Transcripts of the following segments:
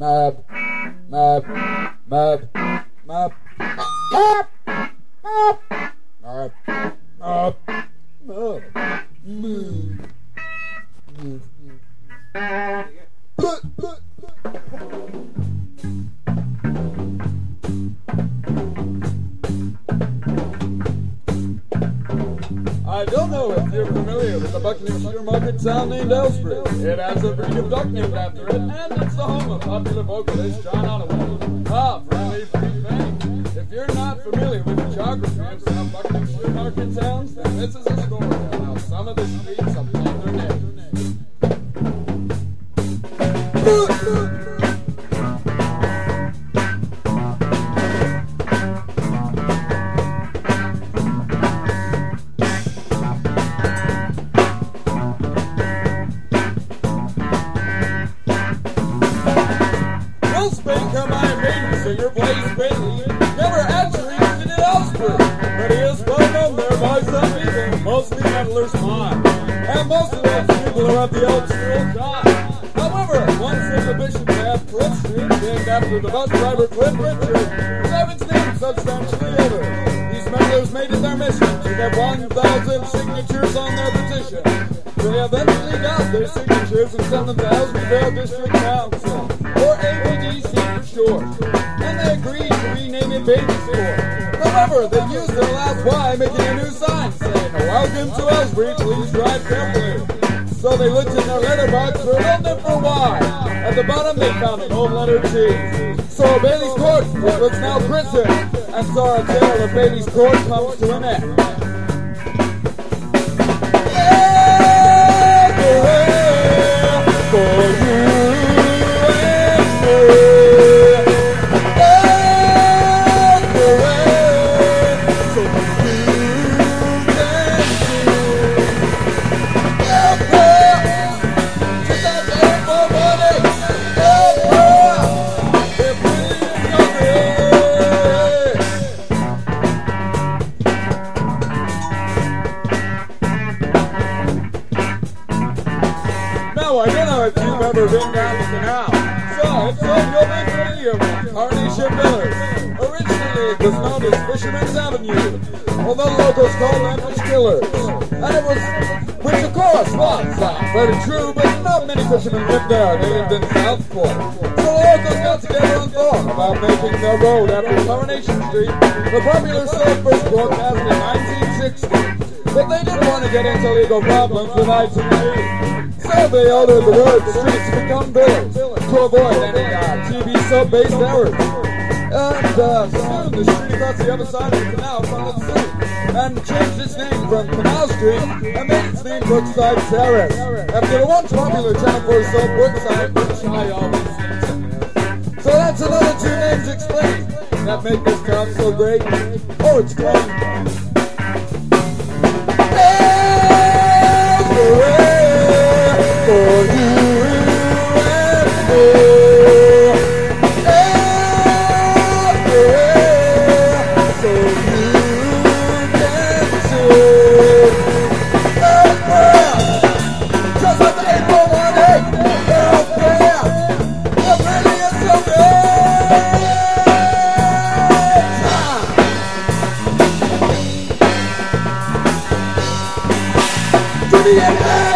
Mab, mab, mab, mab, mab, mab, mab, mab, mab, move. I don't know if you're familiar with the Buccaneer Market town named Aylesbury. It has a breed of duck named after it, and it's the home of popular vocalist John Holloway. Ah, friendly free fame. If you're not familiar with the geography of some Buccaneer towns, then this is a story some of the streets singer Blaze Bayley never actually visited Aylesbury, but he is well known there by some people, mostly meddlers mine. And most of those people are of the old school kind. However, single bishop path, Cliff Street, named after the bus driver Cliff Richard, seven's name substantially older. These meddlers made it their mission to get 1,000 signatures on their petition. They eventually got their signatures and sent them to Aylesbury Vale District Council, or for short. And they agreed to rename it Baby Store. However, they used their last Y, making a new sign saying, Welcome to Aylesbury, please drive carefully. So they looked in their letterbox for an old different Y. At the bottom, they found an old letter T. So Bailey's Court was now prison, and so our tale of Bailey's Court comes to an end. Now, I don't know if you've ever been down the canal. So, if so, you'll be familiar with Villas. Originally, it was known as Fisherman's Avenue, although locals called them Killers. And it was, which of course was uh, very true, but not many fishermen lived there. They lived in Southport. So the locals got together and thought about making their road after Coronation Street, the popular Southbridge broadcast in 1960. But they didn't want to get into legal problems with ITV. So they ordered the word streets to become villas to avoid any uh, TV sub-based errors. And uh, soon the street across the other side of the canal followed suit and changed its name from Canal Street and made its name Brookside Terrace after the once popular Channel 4 soap Brookside, which I always So that's another two names explained that make this town so great. Oh, it's great. Give Libertad.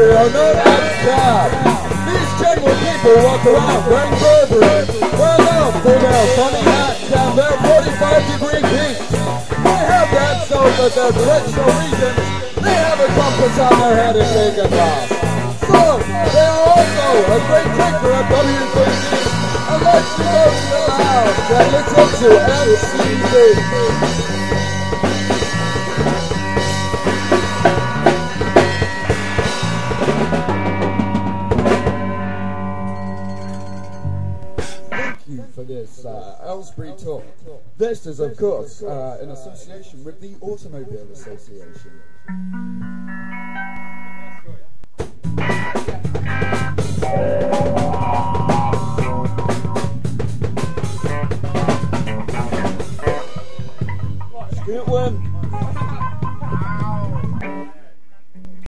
people are no doubt proud. These general people walk around wearing Burberry. Well known females, funny hats, down their 45 degree peaks. They have that so that their directional regions, they have a compass on their head and they can lost. So, they are also a great taker of W3C unless you go to the lounge that looks up to LCD. Tour. This is, of course, uh, in association with the Automobile Association.